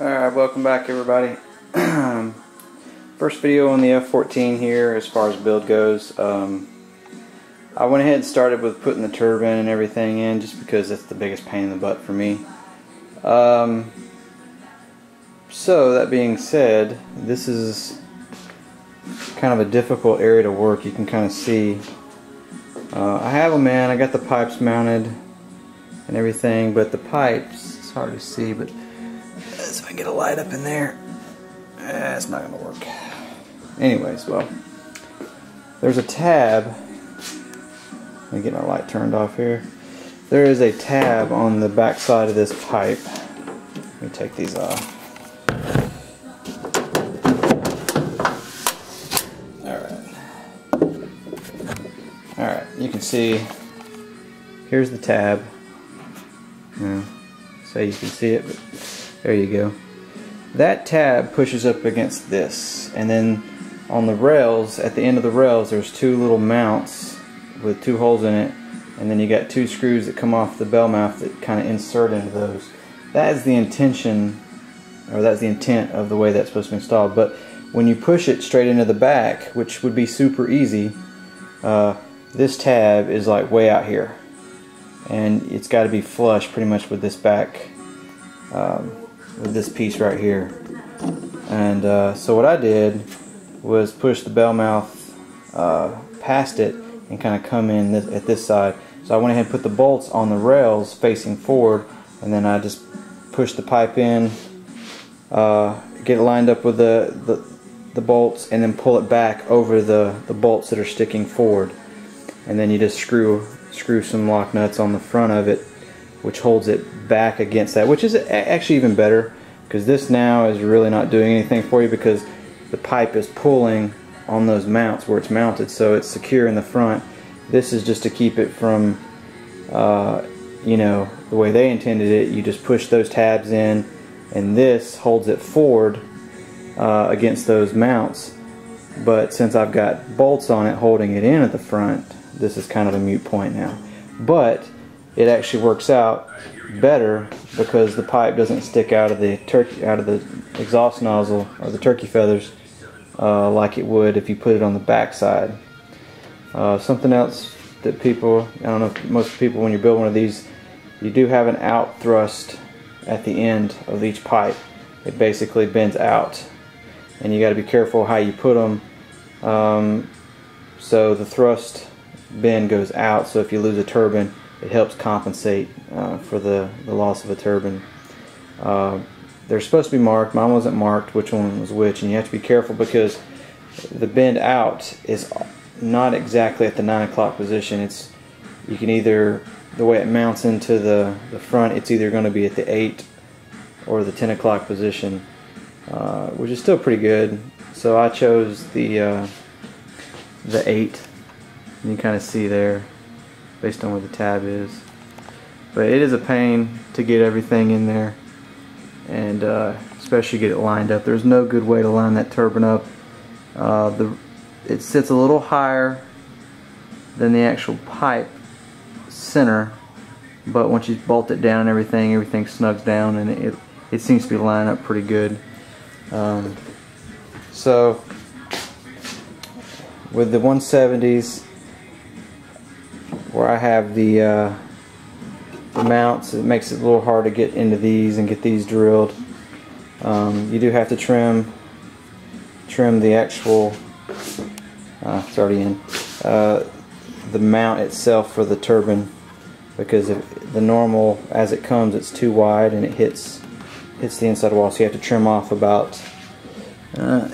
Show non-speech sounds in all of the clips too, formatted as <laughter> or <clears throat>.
Alright, welcome back everybody. <clears throat> First video on the F-14 here as far as build goes. Um, I went ahead and started with putting the turbine and everything in just because that's the biggest pain in the butt for me. Um, so that being said, this is kind of a difficult area to work. You can kind of see. Uh, I have them in, I got the pipes mounted and everything, but the pipes, it's hard to see, but if I get a light up in there. Eh, it's not going to work. Anyways, well, there's a tab. Let me get my light turned off here. There is a tab on the back side of this pipe. Let me take these off. Alright. You can see here's the tab. Yeah, so you can see it, there you go. That tab pushes up against this and then on the rails, at the end of the rails, there's two little mounts with two holes in it and then you got two screws that come off the bell mouth that kind of insert into those. That is the intention, or that's the intent of the way that's supposed to be installed. But when you push it straight into the back, which would be super easy, uh, this tab is like way out here. And it's got to be flush pretty much with this back um, with this piece right here. And uh, so what I did was push the bell mouth uh, past it and kind of come in this, at this side. So I went ahead and put the bolts on the rails facing forward and then I just pushed the pipe in, uh, get it lined up with the, the, the bolts and then pull it back over the, the bolts that are sticking forward. And then you just screw screw some lock nuts on the front of it which holds it back against that, which is actually even better because this now is really not doing anything for you because the pipe is pulling on those mounts where it's mounted so it's secure in the front. This is just to keep it from, uh, you know, the way they intended it. You just push those tabs in and this holds it forward uh, against those mounts. But since I've got bolts on it holding it in at the front, this is kind of a mute point now. But it actually works out better because the pipe doesn't stick out of the turkey out of the exhaust nozzle or the turkey feathers uh, like it would if you put it on the back side. Uh, something else that people, I don't know if most people when you build one of these, you do have an out thrust at the end of each pipe. It basically bends out and you got to be careful how you put them um, so the thrust bend goes out so if you lose a turbine it helps compensate uh, for the, the loss of a turbine. Uh, they're supposed to be marked. Mine wasn't marked which one was which, and you have to be careful because the bend out is not exactly at the 9 o'clock position. It's You can either, the way it mounts into the, the front, it's either going to be at the 8 or the 10 o'clock position, uh, which is still pretty good. So I chose the, uh, the 8. You can kind of see there based on where the tab is. But it is a pain to get everything in there and uh, especially get it lined up. There's no good way to line that turbine up. Uh, the It sits a little higher than the actual pipe center but once you bolt it down and everything, everything snugs down and it, it seems to be lining up pretty good. Um, so with the 170s where I have the, uh, the mounts, it makes it a little hard to get into these and get these drilled. Um, you do have to trim trim the actual, uh, it's already in, uh, the mount itself for the turbine because the normal as it comes it's too wide and it hits hits the inside wall so you have to trim off about uh,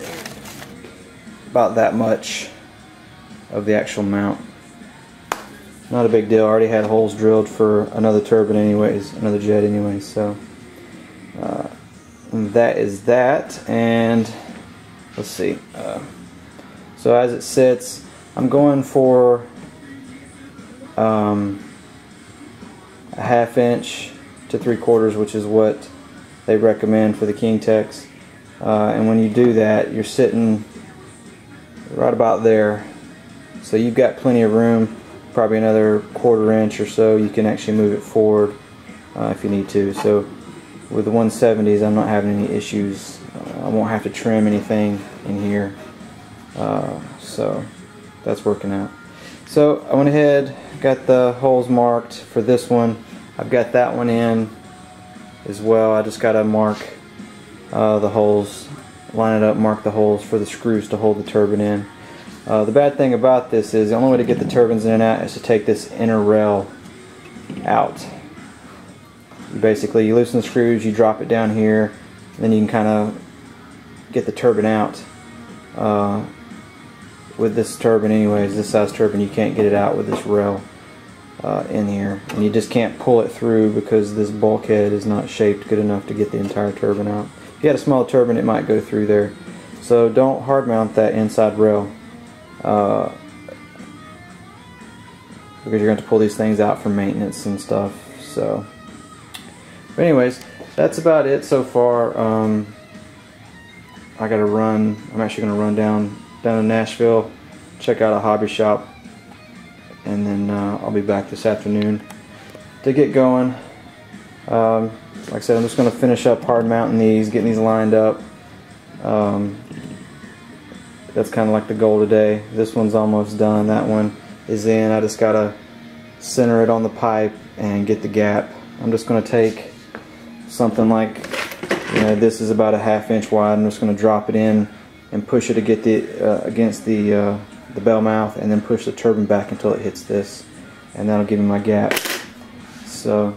about that much of the actual mount not a big deal. I already had holes drilled for another turbine anyways, another jet anyways. So uh, that is that. And let's see. Uh, so as it sits, I'm going for um, a half inch to three quarters, which is what they recommend for the KingTechs. Uh, and when you do that, you're sitting right about there. So you've got plenty of room probably another quarter inch or so you can actually move it forward uh, if you need to. So with the 170s I'm not having any issues. Uh, I won't have to trim anything in here. Uh, so that's working out. So I went ahead got the holes marked for this one. I've got that one in as well. I just got to mark uh, the holes line it up mark the holes for the screws to hold the turbine in uh, the bad thing about this is the only way to get the turbines in and out is to take this inner rail out. You basically you loosen the screws you drop it down here and then you can kind of get the turbine out. Uh, with this turbine anyways this size turbine you can't get it out with this rail uh, in here. And you just can't pull it through because this bulkhead is not shaped good enough to get the entire turbine out. If you had a small turbine it might go through there. So don't hard mount that inside rail uh, because you're going to pull these things out for maintenance and stuff so. But anyways that's about it so far. Um, I gotta run I'm actually gonna run down down to Nashville check out a hobby shop and then uh, I'll be back this afternoon to get going. Um, like I said I'm just gonna finish up hard mounting these getting these lined up. Um, that's kind of like the goal today. This one's almost done. That one is in. I just gotta center it on the pipe and get the gap. I'm just gonna take something like you know this is about a half inch wide. I'm just gonna drop it in and push it to get the uh, against the uh, the bell mouth and then push the turbine back until it hits this. And that'll give me my gap. So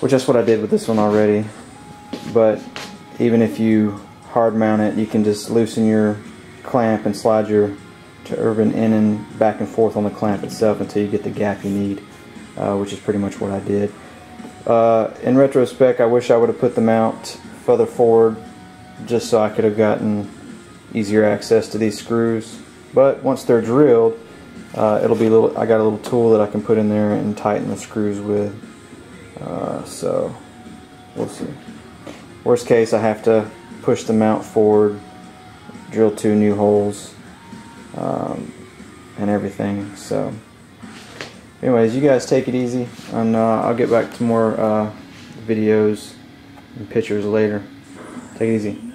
which that's what I did with this one already. But even if you hard mount it you can just loosen your clamp and slide your turbine in and back and forth on the clamp itself until you get the gap you need uh, which is pretty much what I did uh, in retrospect I wish I would have put the mount further forward just so I could have gotten easier access to these screws but once they're drilled, uh, it'll be a little. I got a little tool that I can put in there and tighten the screws with. Uh, so we'll see. Worst case, I have to push the mount forward, drill two new holes, um, and everything. So, anyways, you guys take it easy, and uh, I'll get back to more uh, videos and pictures later. Take it easy.